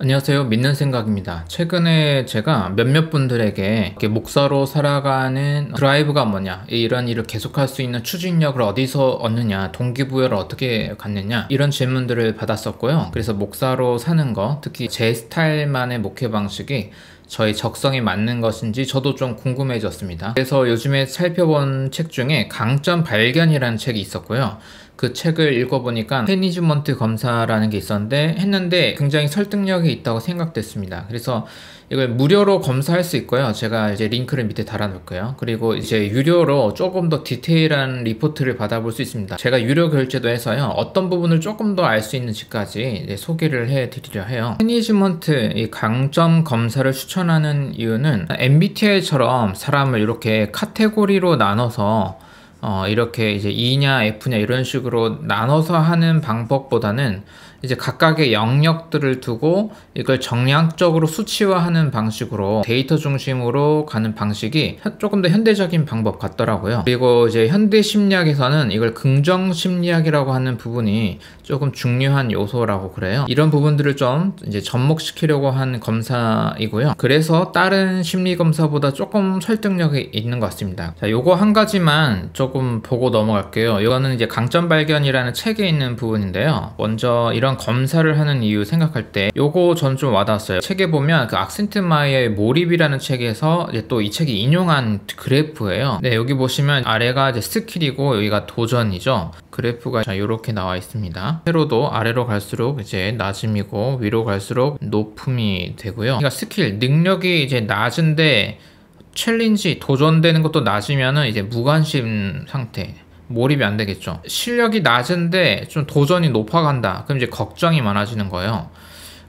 안녕하세요. 믿는 생각입니다. 최근에 제가 몇몇 분들에게 목사로 살아가는 드라이브가 뭐냐, 이런 일을 계속할 수 있는 추진력을 어디서 얻느냐, 동기부여를 어떻게 갖느냐, 이런 질문들을 받았었고요. 그래서 목사로 사는 거, 특히 제 스타일만의 목회 방식이 저희 적성에 맞는 것인지 저도 좀 궁금해졌습니다. 그래서 요즘에 살펴본 책 중에 강점 발견이라는 책이 있었고요. 그 책을 읽어보니까 매니지먼트 검사라는 게 있었는데 했는데 굉장히 설득력이 있다고 생각됐습니다. 그래서 이걸 무료로 검사할 수 있고요. 제가 이제 링크를 밑에 달아놓을게요. 그리고 이제 유료로 조금 더 디테일한 리포트를 받아볼 수 있습니다. 제가 유료 결제도 해서요. 어떤 부분을 조금 더 알 수 있는지까지 소개를 해드리려 해요. 태니지먼트 이 강점 검사를 추천하는 이유는 MBTI처럼 사람을 이렇게 카테고리로 나눠서 어, 이렇게 이제 E냐 F냐 이런 식으로 나눠서 하는 방법보다는 이제 각각의 영역들을 두고 이걸 정량적으로 수치화하는 방식으로 데이터 중심으로 가는 방식이 조금 더 현대적인 방법 같더라고요. 그리고 이제 현대 심리학에서는 이걸 긍정 심리학이라고 하는 부분이 조금 중요한 요소라고 그래요. 이런 부분들을 좀 이제 접목시키려고 한 검사이고요. 그래서 다른 심리 검사보다 조금 설득력이 있는 것 같습니다. 자, 요거 한 가지만 조금 보고 넘어갈게요. 이거는 이제 강점 발견이라는 책에 있는 부분인데요. 먼저 이런 이런 검사를 하는 이유 생각할 때 요거 전 좀 와닿았어요. 책에 보면 그 칙센트미하이의 몰입이라는 책에서 또 이 책이 인용한 그래프예요. 네, 여기 보시면 아래가 이제 skill이고 여기가 도전이죠. 그래프가 자 이렇게 나와 있습니다. 세로도 아래로 갈수록 이제 낮음이고 위로 갈수록 높음이 되고요. 그러니까 스킬 능력이 이제 낮은데 challenge 도전되는 것도 낮으면은 이제 무관심 상태 몰입이 안 되겠죠. 실력이 낮은데 좀 도전이 높아간다. 그럼 이제 걱정이 많아지는 거예요.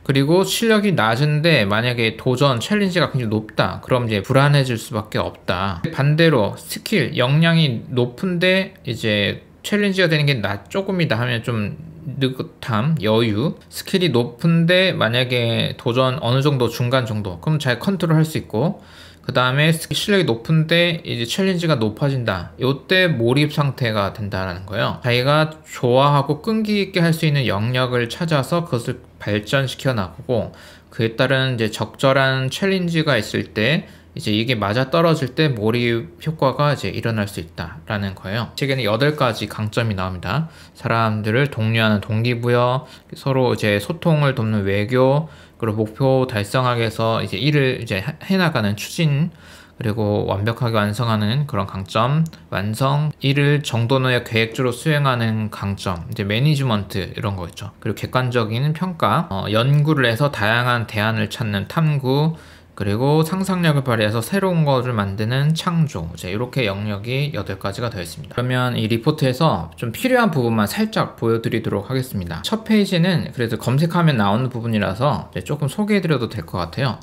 그리고 실력이 낮은데 만약에 도전, challenge가 굉장히 높다. 그럼 이제 불안해질 수밖에 없다. 반대로 스킬, 역량이 높은데 이제 challenge가 되는 게 낮 조금이다 하면 좀 느긋함, 여유, skill이 높은데 만약에 도전 어느 정도 중간 정도 그럼 잘 컨트롤 할 수 있고 그 다음에 실력이 높은데 이제 challenge가 높아진다. 요때 몰입 상태가 된다라는 거예요. 자기가 좋아하고 끈기 있게 할 수 있는 영역을 찾아서 그것을 발전시켜 나가고 그에 따른 이제 적절한 challenge가 있을 때 이제 이게 맞아 떨어질 때 몰입 효과가 이제 일어날 수 있다라는 거예요. 책에는 8가지 강점이 나옵니다. 사람들을 독려하는 동기부여, 서로 이제 소통을 돕는 외교, 그리고 목표 달성하기 위해서 이제 일을 이제 해나가는 추진 그리고 완벽하게 완성하는 그런 강점, 완성, 일을 정도의 계획주로 수행하는 강점, 이제 매니지먼트 이런 거 있죠. 그리고 객관적인 평가, 어, 연구를 해서 다양한 대안을 찾는 탐구, 그리고 상상력을 발휘해서 새로운 것을 만드는 창조 이제 이렇게 영역이 8가지가 되어 있습니다. 그러면 이 리포트에서 좀 필요한 부분만 살짝 보여드리도록 하겠습니다. 첫 페이지는 그래도 검색하면 나오는 부분이라서 조금 소개해드려도 될 것 같아요.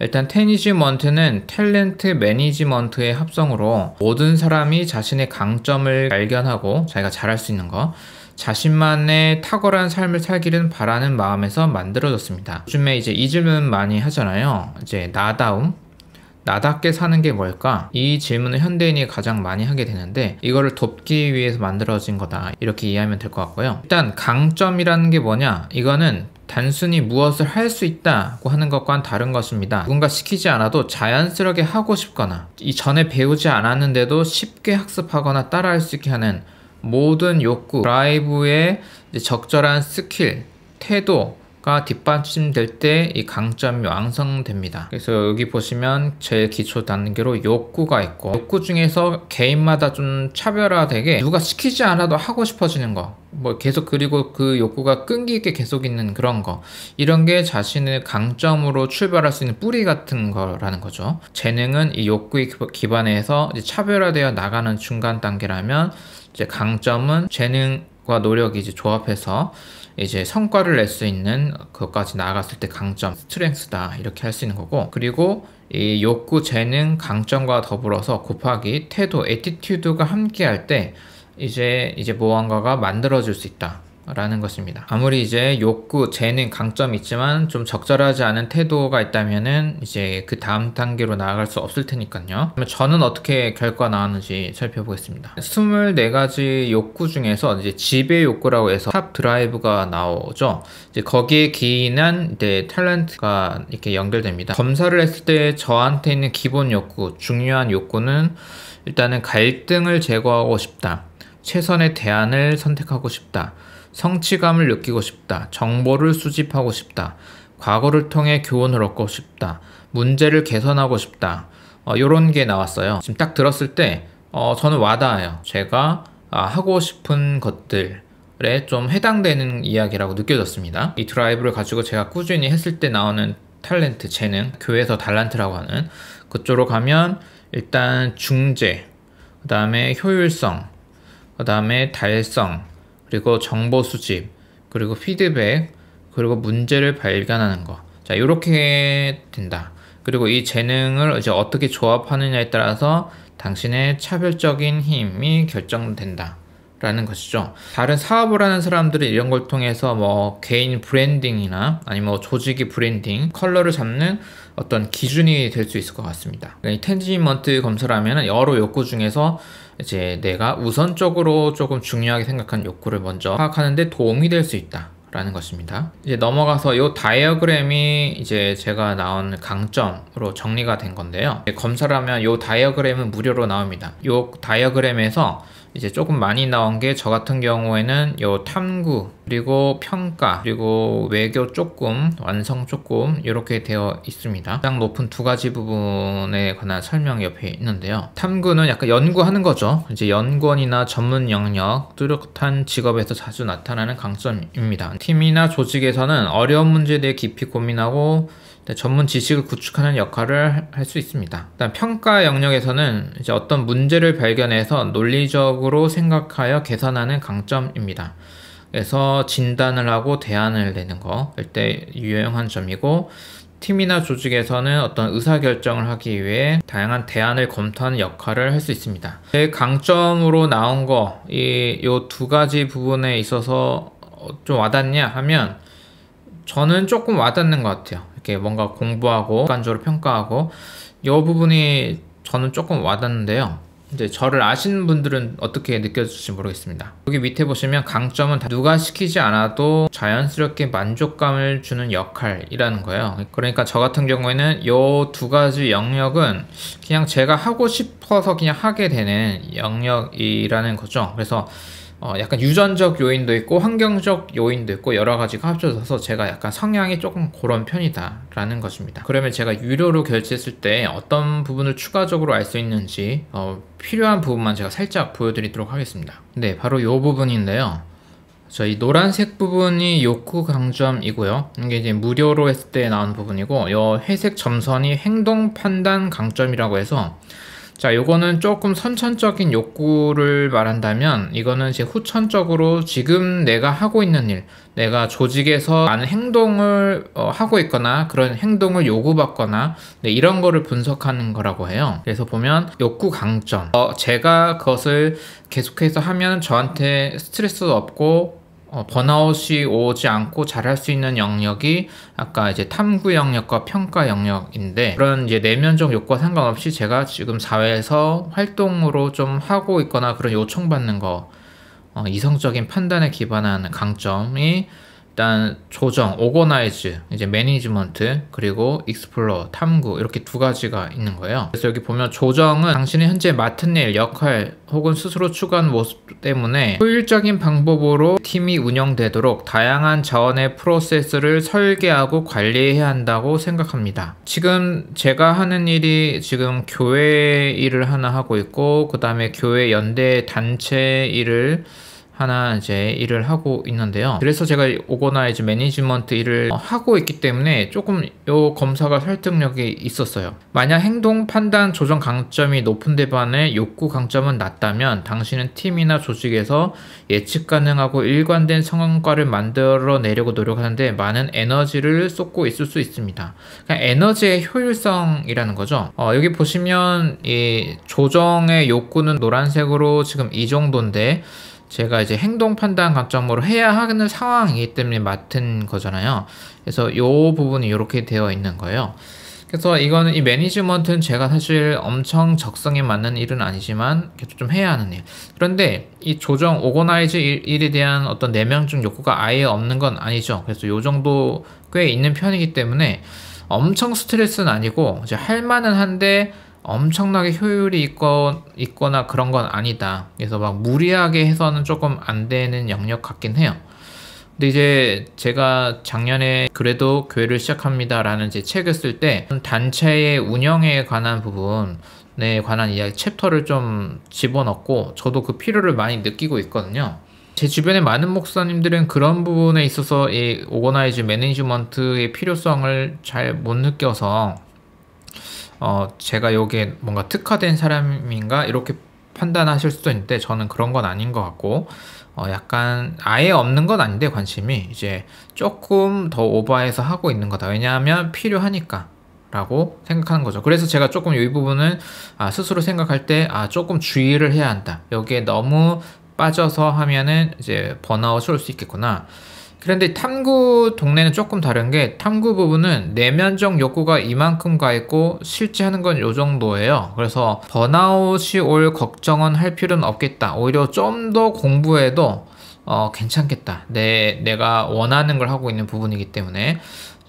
일단 테니지먼트는 탤런트 매니지먼트의 합성으로 모든 사람이 자신의 강점을 발견하고 자기가 잘할 수 있는 거 자신만의 탁월한 삶을 살기를 바라는 마음에서 만들어졌습니다. 요즘에 이제 이 질문 많이 하잖아요. 이제 나다움, 나답게 사는 게 뭘까? 이 질문을 현대인이 가장 많이 하게 되는데 이거를 돕기 위해서 만들어진 거다 이렇게 이해하면 될 것 같고요. 일단 강점이라는 게 뭐냐? 이거는 단순히 무엇을 할 수 있다고 하는 것과는 다른 것입니다. 누군가 시키지 않아도 자연스럽게 하고 싶거나 이전에 배우지 않았는데도 쉽게 학습하거나 따라할 수 있게 하는 모든 욕구, 드라이브의 적절한 스킬, 태도가 뒷받침될 때 이 강점이 완성됩니다. 그래서 여기 보시면 제일 기초 단계로 욕구가 있고 욕구 중에서 개인마다 좀 차별화되게 누가 시키지 않아도 하고 싶어지는 거. 뭐 계속 그리고 그 욕구가 끈기 있게 계속 있는 그런 거 이런 게 자신의 강점으로 출발할 수 있는 뿌리 같은 거라는 거죠 재능은 이 욕구에 기반해서 차별화되어 나가는 중간 단계라면 이제 강점은 재능과 노력이 이제 조합해서 이제 성과를 낼 수 있는 그것까지 나아갔을 때 강점, strength다 이렇게 할 수 있는 거고 그리고 이 욕구, 재능, 강점과 더불어서 곱하기 태도, attitude가 함께 할 때 이제 이제 무언가가 만들어질 수 있다. 라는 것입니다. 아무리 이제 욕구, 재능, 강점이 있지만 좀 적절하지 않은 태도가 있다면은 이제 그 다음 단계로 나아갈 수 없을 테니까요. 저는 어떻게 결과 나왔는지 살펴보겠습니다. 24가지 욕구 중에서 이제 지배 욕구라고 해서 top drive가 나오죠. 이제 거기에 기인한 이제 탤런트가 이렇게 연결됩니다. 검사를 했을 때 저한테 있는 기본 욕구, 중요한 욕구는 일단은 갈등을 제거하고 싶다. 최선의 대안을 선택하고 싶다. 성취감을 느끼고 싶다. 정보를 수집하고 싶다. 과거를 통해 교훈을 얻고 싶다. 문제를 개선하고 싶다. 어, 이런 게 나왔어요. 지금 딱 들었을 때 어, 저는 와닿아요. 제가 아, 하고 싶은 것들 에 좀 해당되는 이야기라고 느껴졌습니다. 이 드라이브를 가지고 제가 꾸준히 했을 때 나오는 탤런트, 재능, 교회에서 달란트라고 하는 그쪽으로 가면 일단 중재, 그 다음에 효율성, 그 다음에 달성, 그리고 정보 수집, 그리고 피드백, 그리고 문제를 발견하는 거. 자, 이렇게 된다. 그리고 이 재능을 이제 어떻게 조합하느냐에 따라서 당신의 차별적인 힘이 결정된다. 라는 것이죠. 다른 사업을 하는 사람들이 이런 걸 통해서 뭐 개인 branding이나 아니면 뭐 조직이 브랜딩, 컬러를 잡는 어떤 기준이 될 수 있을 것 같습니다. 이 태니지먼트 검사라면 여러 욕구 중에서 이제 내가 우선적으로 조금 중요하게 생각한 욕구를 먼저 파악하는데 도움이 될 수 있다. 라는 것입니다. 이제 넘어가서 이 다이어그램이 이제 제가 나온 강점으로 정리가 된 건데요. 검사를 하면 이 다이어그램은 무료로 나옵니다. 이 다이어그램에서 이제 조금 많이 나온 게 저 같은 경우에는 요 탐구 그리고 평가 그리고 외교 조금 완성 조금 이렇게 되어 있습니다. 가장 높은 두 가지 부분에 관한 설명 옆에 있는데요. 탐구는 약간 연구하는 거죠. 이제 연구원이나 전문 영역 뚜렷한 직업에서 자주 나타나는 강점입니다. 팀이나 조직에서는 어려운 문제에 대해 깊이 고민하고 네, 전문 지식을 구축하는 역할을 할 수 있습니다. 일단 평가 영역에서는 이제 어떤 문제를 발견해서 논리적으로 생각하여 개선하는 강점입니다. 그래서 진단을 하고 대안을 내는 거, 일대 유용한 점이고, 팀이나 조직에서는 어떤 의사결정을 하기 위해 다양한 대안을 검토하는 역할을 할 수 있습니다. 제 강점으로 나온 거, 이, 두 가지 부분에 있어서 좀 와닿냐 하면, 저는 조금 와닿는 것 같아요. 이렇게 뭔가 공부하고 객관적으로 평가하고 이 부분이 저는 조금 와닿는데요. 이제 저를 아시는 분들은 어떻게 느껴질지 모르겠습니다. 여기 밑에 보시면 강점은 누가 시키지 않아도 자연스럽게 만족감을 주는 역할이라는 거예요. 그러니까 저 같은 경우에는 이 두 가지 영역은 그냥 제가 하고 싶어서 그냥 하게 되는 영역이라는 거죠. 그래서 어, 약간 유전적 요인도 있고 환경적 요인도 있고 여러 가지가 합쳐져서 제가 약간 성향이 조금 그런 편이다라는 것입니다. 그러면 제가 유료로 결제했을 때 어떤 부분을 추가적으로 알 수 있는지 어, 필요한 부분만 제가 살짝 보여드리도록 하겠습니다. 네, 바로 이 부분인데요. 저희 노란색 부분이 욕구 강점이고요. 이게 이제 무료로 했을 때 나온 부분이고, 이 회색 점선이 행동 판단 강점이라고 해서 자, 요거는 조금 선천적인 욕구를 말한다면 이거는 이제 후천적으로 지금 내가 하고 있는 일, 내가 조직에서 많은 행동을 어, 하고 있거나 그런 행동을 요구받거나 네, 이런 거를 분석하는 거라고 해요. 그래서 보면 욕구 강점. 어, 제가 그것을 계속해서 하면 저한테 스트레스도 없고 어, 번아웃이 오지 않고 잘할 수 있는 영역이 아까 이제 탐구 영역과 평가 영역인데 그런 이제 내면적 욕구와 상관없이 제가 지금 사회에서 활동으로 좀 하고 있거나 그런 요청받는 거 어, 이성적인 판단에 기반한 강점이 일단 조정, organize, 이제 management, 그리고 explore, 탐구 이렇게 두 가지가 있는 거예요. 그래서 여기 보면 조정은 당신이 현재 맡은 일, 역할 혹은 스스로 추구하는 모습 때문에 효율적인 방법으로 팀이 운영되도록 다양한 자원의 프로세스를 설계하고 관리해야 한다고 생각합니다. 지금 제가 하는 일이 지금 교회 일을 하나 하고 있고 그 다음에 교회 연대 단체 일을 하나 이제 일을 하고 있는데요. 그래서 제가 organize management 일을 하고 있기 때문에 조금 요 검사가 설득력이 있었어요. 만약 행동 판단 조정 강점이 높은 데 반해 욕구 강점은 낮다면 당신은 팀이나 조직에서 예측 가능하고 일관된 성과를 만들어 내려고 노력하는데 많은 에너지를 쏟고 있을 수 있습니다. 그러니까 에너지의 효율성이라는 거죠. 어, 여기 보시면 이 조정의 욕구는 노란색으로 지금 이 정도인데 제가 이제 행동 판단 관점으로 해야 하는 상황이기 때문에 맡은 거잖아요. 그래서 이 부분이 이렇게 되어 있는 거예요. 그래서 이거는 이 매니지먼트는 제가 사실 엄청 적성에 맞는 일은 아니지만 계속 좀 해야 하는 일. 그런데 이 조정 오거나이즈 일 에 대한 어떤 내면적 욕구가 아예 없는 건 아니죠. 그래서 요 정도 꽤 있는 편이기 때문에 엄청 스트레스는 아니고 이제 할 만은 한데 엄청나게 효율이 있거, 있거나 그런 건 아니다. 그래서 막 무리하게 해서는 조금 안 되는 영역 같긴 해요. 근데 이제 제가 작년에 그래도 교회를 시작합니다라는 제 책을 쓸 때 단체의 운영에 관한 부분에 관한 이야기 챕터를 좀 집어넣고 저도 그 필요를 많이 느끼고 있거든요. 제 주변에 많은 목사님들은 그런 부분에 있어서 이 오거나이즈 매니지먼트의 필요성을 잘 못 느껴서 어 제가 여기에 뭔가 특화된 사람인가 이렇게 판단하실 수도 있는데 저는 그런 건 아닌 것 같고 어 약간 아예 없는 건 아닌데 관심이 이제 조금 더 오버해서 하고 있는 거다 왜냐하면 필요하니까 라고 생각하는 거죠. 그래서 제가 조금 이 부분은 아, 스스로 생각할 때 아, 조금 주의를 해야 한다. 여기에 너무 빠져서 하면은 이제 번아웃이 올 수 있겠구나. 그런데 탐구 동네는 조금 다른 게 탐구 부분은 내면적 욕구가 이만큼 가 있고 실제 하는 건 요 정도예요. 그래서 번아웃이 올 걱정은 할 필요는 없겠다. 오히려 좀 더 공부해도 어, 괜찮겠다. 내, 내가 원하는 걸 하고 있는 부분이기 때문에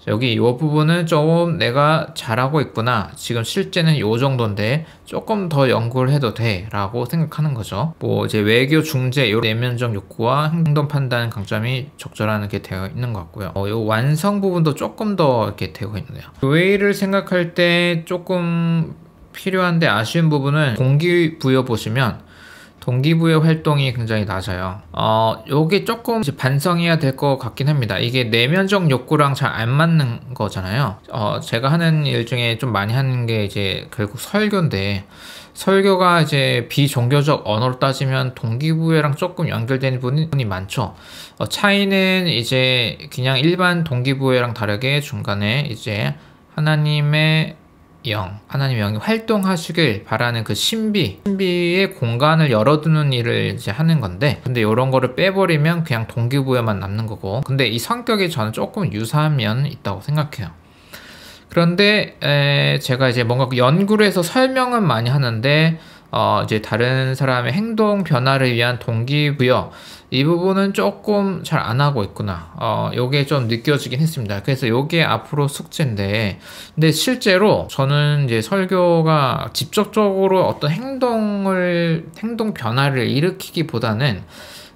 여기 이 부분은 좀 내가 잘하고 있구나. 지금 실제는 이 정도인데 조금 더 연구를 해도 돼. 라고 생각하는 거죠. 뭐 이제 외교 중재, 이 내면적 욕구와 행동 판단 강점이 적절한 게 되어 있는 것 같고요. 어, 이 완성 부분도 조금 더 이렇게 되고 있네요. 웨이를 생각할 때 조금 필요한데 아쉬운 부분은 동기부여 보시면 동기부여 활동이 굉장히 낮아요. 어, 요게 조금 반성해야 될 것 같긴 합니다. 이게 내면적 욕구랑 잘 안 맞는 거잖아요. 어, 제가 하는 일 중에 좀 많이 하는 게 이제 결국 설교인데, 설교가 이제 비종교적 언어로 따지면 동기부여랑 조금 연결되는 부분이 많죠. 어, 차이는 이제 그냥 일반 동기부여랑 다르게 중간에 이제 하나님의 영, 하나님의 영이 활동하시길 바라는 그 신비, 신비의 공간을 열어두는 일을 이제 하는 건데, 근데 이런 거를 빼버리면 그냥 동기부여만 남는 거고, 근데 이 성격이 저는 조금 유사한 면 있다고 생각해요. 그런데 에, 제가 이제 뭔가 연구를 해서 설명은 많이 하는데, 어, 이제 다른 사람의 행동 변화를 위한 동기부여, 이 부분은 조금 잘 안 하고 있구나. 어, 요게 좀 느껴지긴 했습니다. 그래서 요게 앞으로 숙제인데, 근데 실제로 저는 이제 설교가 직접적으로 어떤 행동을, 행동 변화를 일으키기보다는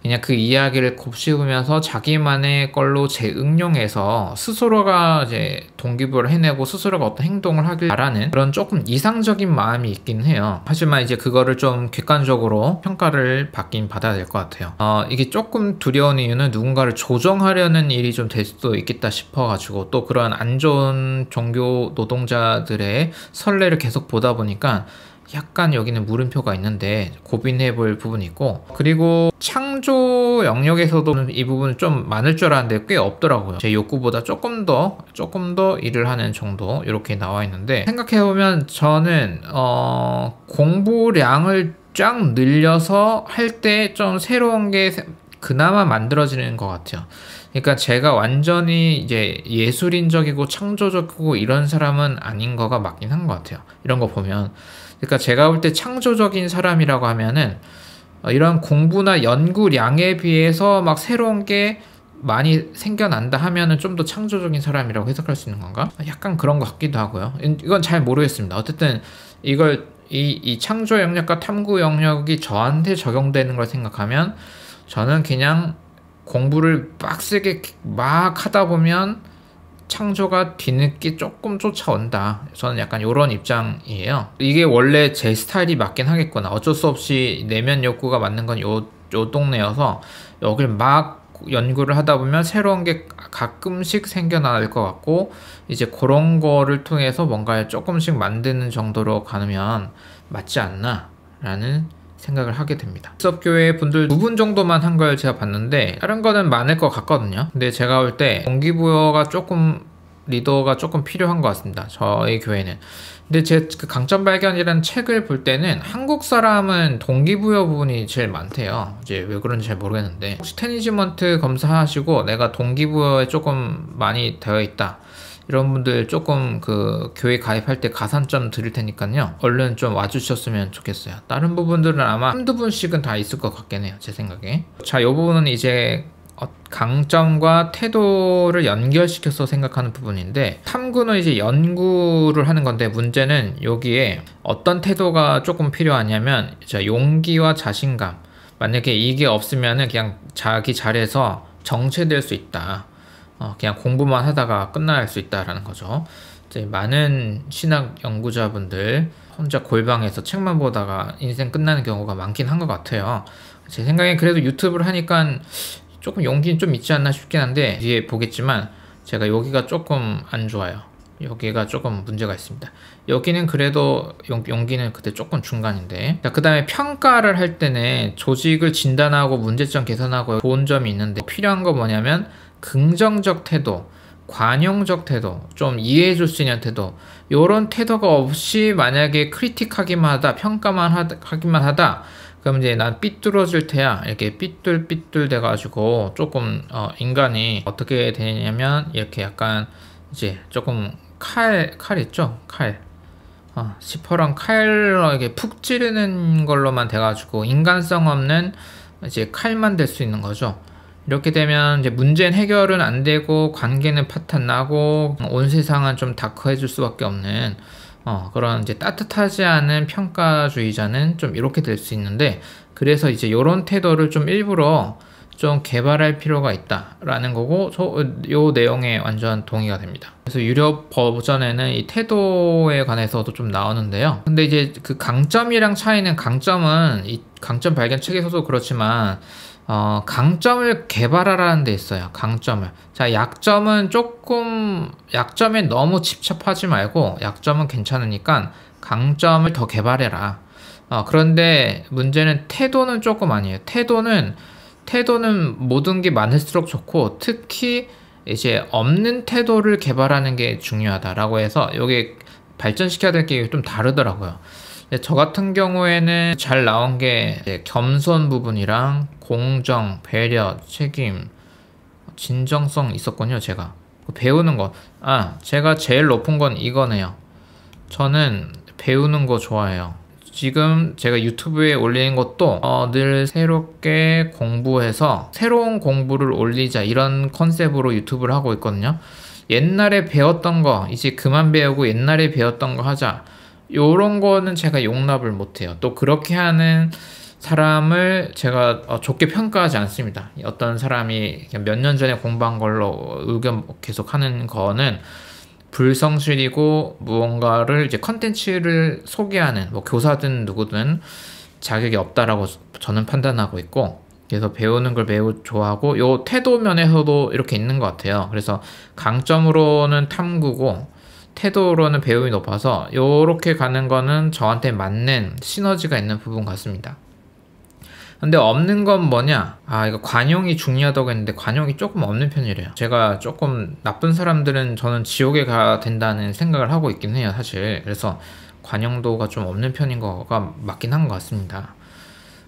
그냥 그 이야기를 곱씹으면서 자기만의 걸로 재응용해서 스스로가 이제 동기부여를 해내고 스스로가 어떤 행동을 하길 바라는 그런 조금 이상적인 마음이 있긴 해요. 하지만 이제 그거를 좀 객관적으로 평가를 받긴 받아야 될 것 같아요. 어, 이게 조금 두려운 이유는 누군가를 조정하려는 일이 좀 될 수도 있겠다 싶어가지고 또 그런 안 좋은 종교 노동자들의 선례를 계속 보다 보니까 약간 여기는 물음표가 있는데 고민해 볼 부분이 있고 그리고 창조 영역에서도 이 부분은 좀 많을 줄 알았는데 꽤 없더라고요. 제 욕구보다 조금 더 조금 더 일을 하는 정도 이렇게 나와 있는데 생각해 보면 저는 어 공부량을 쫙 늘려서 할 때 좀 새로운 게 그나마 만들어지는 것 같아요. 그러니까 제가 완전히 이제 예술인적이고 창조적이고 이런 사람은 아닌 거가 맞긴 한 것 같아요. 이런 거 보면 그러니까 제가 볼 때 창조적인 사람이라고 하면은 어, 이런 공부나 연구량에 비해서 막 새로운 게 많이 생겨난다 하면은 좀 더 창조적인 사람이라고 해석할 수 있는 건가? 약간 그런 것 같기도 하고요. 이건 잘 모르겠습니다. 어쨌든 이걸 이, 이 창조 영역과 탐구 영역이 저한테 적용되는 걸 생각하면 저는 그냥 공부를 빡세게 막 하다 보면 창조가 뒤늦게 조금 쫓아온다. 저는 약간 이런 입장이에요. 이게 원래 제 스타일이 맞긴 하겠구나. 어쩔 수 없이 내면 욕구가 맞는 건 요, 요 동네여서 여길 막 연구를 하다 보면 새로운 게 가끔씩 생겨날 것 같고 이제 그런 거를 통해서 뭔가 조금씩 만드는 정도로 가면 맞지 않나 라는 생각을 하게 됩니다. 수업교회 분들 두 분 정도만 한 걸 제가 봤는데 다른 거는 많을 것 같거든요. 근데 제가 볼 때 동기부여가 조금 리더가 조금 필요한 것 같습니다. 저희 교회는. 근데 제 그 강점 발견이라는 책을 볼 때는 한국 사람은 동기부여 부분이 제일 많대요. 이제 왜 그런지 잘 모르겠는데 혹시 테니지먼트 검사하시고 내가 동기부여에 조금 많이 되어 있다. 이런 분들 조금 그 교회 가입할 때 가산점 드릴 테니까요. 얼른 좀 와주셨으면 좋겠어요. 다른 부분들은 아마 한두 분씩은 다 있을 것 같긴 해요. 제 생각에. 자, 이 부분은 이제 어, 강점과 태도를 연결시켜서 생각하는 부분인데 탐구는 이제 연구를 하는 건데 문제는 여기에 어떤 태도가 조금 필요하냐면 용기와 자신감 만약에 이게 없으면은 그냥 자기 자리에서 정체될 수 있다 어, 그냥 공부만 하다가 끝날 수 있다라는 거죠 이제 많은 신학 연구자분들 혼자 골방에서 책만 보다가 인생 끝나는 경우가 많긴 한 것 같아요 제 생각엔 그래도 유튜브를 하니까 조금 용기는 좀 있지 않나 싶긴 한데 뒤에 보겠지만 제가 여기가 조금 안 좋아요. 여기가 조금 문제가 있습니다. 여기는 그래도 용, 기는 그때 조금 중간인데 그 다음에 평가를 할 때는 조직을 진단하고 문제점 개선하고 좋은 점이 있는데 필요한 거 뭐냐면 긍정적 태도 관용적 태도, 좀 이해해 줄 수 있는 태도, 요런 태도가 없이 만약에 크리틱하기만 하다, 평가만 하기만 하다, 그럼 이제 난 삐뚤어질 테야. 이렇게 삐뚤삐뚤 돼가지고 조금 어 인간이 어떻게 되냐면 이렇게 약간 이제 조금 칼 칼 있죠? 칼. 어, 시퍼런 칼로 이렇게 푹 찌르는 걸로만 돼가지고 인간성 없는 이제 칼만 될 수 있는 거죠. 이렇게 되면 이제 문제는 해결은 안 되고 관계는 파탄 나고 온 세상은 좀 다크해질 수밖에 없는 어, 그런 이제 따뜻하지 않은 평가주의자는 좀 이렇게 될 수 있는데 그래서 이제 이런 태도를 좀 일부러 좀 개발할 필요가 있다라는 거고 요 내용에 완전 동의가 됩니다. 그래서 유럽 버전에는 이 태도에 관해서도 좀 나오는데요. 근데 이제 그 강점이랑 차이는 강점은 이 강점 발견 책에서도 그렇지만 어, 강점을 개발하라는 데 있어요. 강점을. 자, 약점은 조금, 약점에 너무 집착하지 말고, 약점은 괜찮으니까 강점을 더 개발해라. 어, 그런데 문제는 태도는 조금 아니에요. 태도는, 태도는 모든 게 많을수록 좋고, 특히 이제 없는 태도를 개발하는 게 중요하다라고 해서, 여기 발전시켜야 될 게 좀 다르더라고요. 저 같은 경우에는 잘 나온 게 겸손 부분이랑 공정, 배려, 책임, 진정성 있었군요, 제가. 그 배우는 거. 아, 제가 제일 높은 건 이거네요. 저는 배우는 거 좋아해요. 지금 제가 유튜브에 올리는 것도 어, 늘 새롭게 공부해서 새로운 공부를 올리자 이런 컨셉으로 유튜브를 하고 있거든요. 옛날에 배웠던 거 이제 그만 배우고 옛날에 배웠던 거 하자. 요런 거는 제가 용납을 못해요. 또 그렇게 하는 사람을 제가 어, 좋게 평가하지 않습니다. 어떤 사람이 몇 년 전에 공부한 걸로 의견 계속 하는 거는 불성실이고 무언가를 이제 컨텐츠를 소개하는 뭐 교사든 누구든 자격이 없다라고 저는 판단하고 있고 그래서 배우는 걸 매우 좋아하고 요 태도 면에서도 이렇게 있는 것 같아요. 그래서 강점으로는 탐구고 태도로는 배움이 높아서 이렇게 가는 거는 저한테 맞는 시너지가 있는 부분 같습니다. 근데 없는 건 뭐냐? 아, 이거 관용이 중요하다고 했는데 관용이 조금 없는 편이래요. 제가 조금 나쁜 사람들은 저는 지옥에 가야 된다는 생각을 하고 있긴 해요, 사실. 그래서 관용도가 좀 없는 편인 거가 맞긴 한 것 같습니다.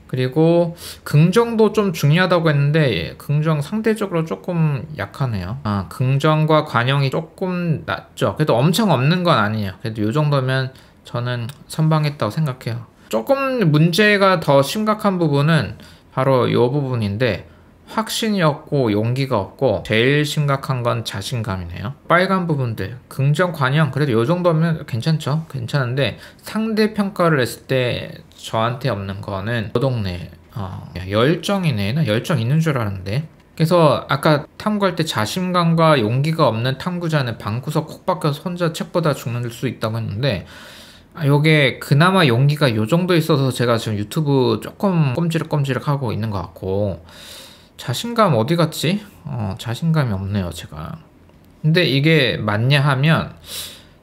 그리고 긍정도 좀 중요하다고 했는데 긍정 상대적으로 조금 약하네요. 아, 긍정과 관용이 조금 낮죠. 그래도 엄청 없는 건 아니에요. 그래도 이 정도면 저는 선방했다고 생각해요. 조금 문제가 더 심각한 부분은 바로 이 부분인데 확신이 없고 용기가 없고 제일 심각한 건 자신감이네요. 빨간 부분들 긍정 관용 그래도 이 정도면 괜찮죠. 괜찮은데 상대 평가를 했을 때 저한테 없는 거는 노동네 어, 열정이네. 나 열정 있는 줄 알았는데. 그래서 아까 탐구할 때 자신감과 용기가 없는 탐구자는 방구석 콕 박혀서 혼자 책보다 죽는 수 있다고 했는데 아, 요게 그나마 용기가 요 정도 있어서 제가 지금 유튜브 조금 꼼지락꼼지락 하고 있는 것 같고 자신감 어디 갔지? 어, 자신감이 없네요, 제가. 근데 이게 맞냐 하면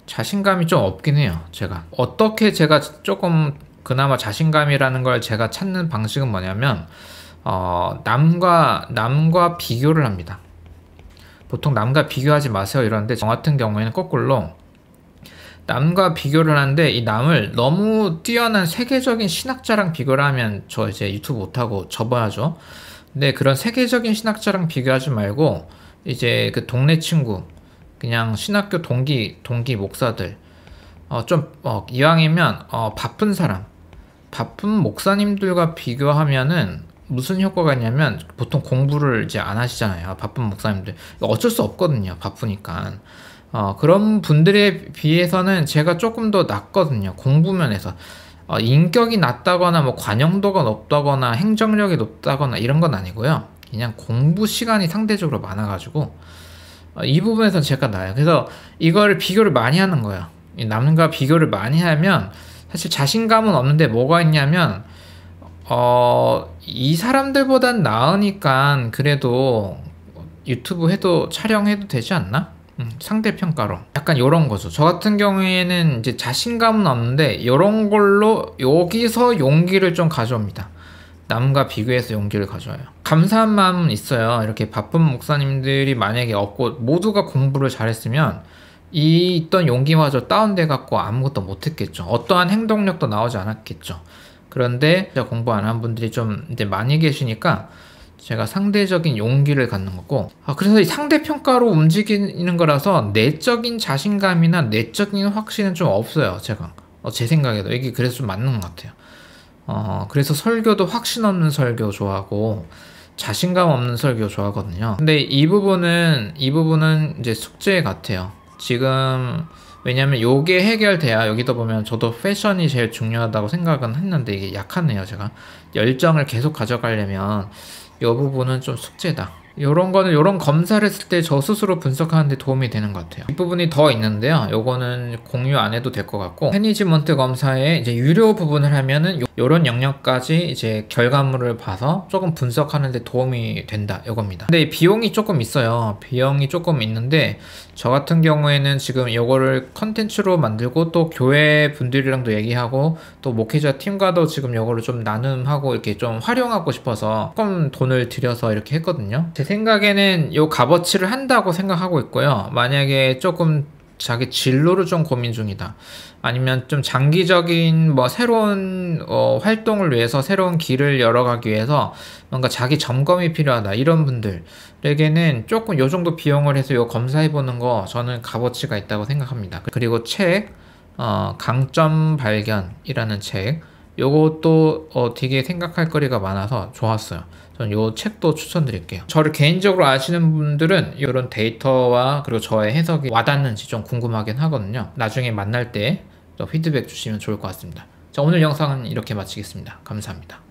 자신감이 좀 없긴 해요, 제가. 어떻게 제가 조금 그나마 자신감이라는 걸 제가 찾는 방식은 뭐냐면, 어, 남과, 남과 비교를 합니다. 보통 남과 비교하지 마세요 이러는데 저 같은 경우에는 거꾸로 남과 비교를 하는데 이 남을 너무 뛰어난 세계적인 신학자랑 비교를 하면 저 이제 유튜브 못하고 접어야죠. 근데 그런 세계적인 신학자랑 비교하지 말고 이제 그 동네 친구 그냥 신학교 동기 동기 목사들 어 좀 어, 이왕이면 어, 바쁜 사람 바쁜 목사님들과 비교하면은 무슨 효과가 있냐면 보통 공부를 이제 안 하시잖아요 바쁜 목사님들 어쩔 수 없거든요 바쁘니까 어, 그런 분들에 비해서는 제가 조금 더 낫거든요. 공부면에서. 어, 인격이 낮다거나 뭐 관용도가 높다거나 행정력이 높다거나 이런 건 아니고요. 그냥 공부 시간이 상대적으로 많아가지고 어, 이 부분에서 제가 나아요. 그래서 이걸 비교를 많이 하는 거예요. 남과 비교를 많이 하면 사실 자신감은 없는데 뭐가 있냐면 어, 이 사람들보단 나으니까 그래도 유튜브 해도 촬영해도 되지 않나? 음, 상대 평가로 약간 요런 거죠. 저 같은 경우에는 이제 자신감은 없는데 요런 걸로 여기서 용기를 좀 가져옵니다. 남과 비교해서 용기를 가져와요. 감사한 마음은 있어요. 이렇게 바쁜 목사님들이 만약에 없고 모두가 공부를 잘했으면 이 있던 용기마저 다운돼 갖고 아무것도 못했겠죠. 어떠한 행동력도 나오지 않았겠죠. 그런데 공부 안 한 분들이 좀 이제 많이 계시니까 제가 상대적인 용기를 갖는 거고 아, 그래서 이 상대평가로 움직이는 거라서 내적인 자신감이나 내적인 확신은 좀 없어요 제가. 어, 제 생각에도. 이게 그래서 좀 맞는 것 같아요. 어, 그래서 설교도 확신 없는 설교 좋아하고 자신감 없는 설교 좋아하거든요. 근데 이 부분은 이 부분은 이제 숙제 같아요 지금 왜냐면 요게 해결돼야 여기다 보면 저도 패션이 제일 중요하다고 생각은 했는데 이게 약하네요 제가 열정을 계속 가져가려면 이 부분은 좀 숙제다. 이런 거는 이런 검사를 했을 때 저 스스로 분석하는데 도움이 되는 것 같아요. 이 부분이 더 있는데요. 요거는 공유 안 해도 될 것 같고 해니지먼트 검사에 이제 유료 부분을 하면은 요런 영역까지 이제 결과물을 봐서 조금 분석하는데 도움이 된다 이겁니다. 근데 비용이 조금 있어요. 비용이 조금 있는데 저 같은 경우에는 지금 이거를 컨텐츠로 만들고 또 교회 분들이랑도 얘기하고 또 목회자 팀과도 지금 이거를 좀 나눔하고 이렇게 좀 활용하고 싶어서 조금 돈을 들여서 이렇게 했거든요. 제 생각에는 요 값어치를 한다고 생각하고 있고요. 만약에 조금 자기 진로를 좀 고민 중이다. 아니면 좀 장기적인 뭐 새로운 어, 활동을 위해서 새로운 길을 열어가기 위해서 뭔가 자기 점검이 필요하다. 이런 분들에게는 조금 요 정도 비용을 해서 요 검사해 보는 거 저는 값어치가 있다고 생각합니다. 그리고 책 어, 강점 발견이라는 책 요것도 어, 되게 생각할 거리가 많아서 좋았어요. 저는 요 책도 추천드릴게요. 저를 개인적으로 아시는 분들은 이런 데이터와 그리고 저의 해석이 와닿는지 좀 궁금하긴 하거든요. 나중에 만날 때 피드백 주시면 좋을 것 같습니다. 자, 오늘 영상은 이렇게 마치겠습니다. 감사합니다.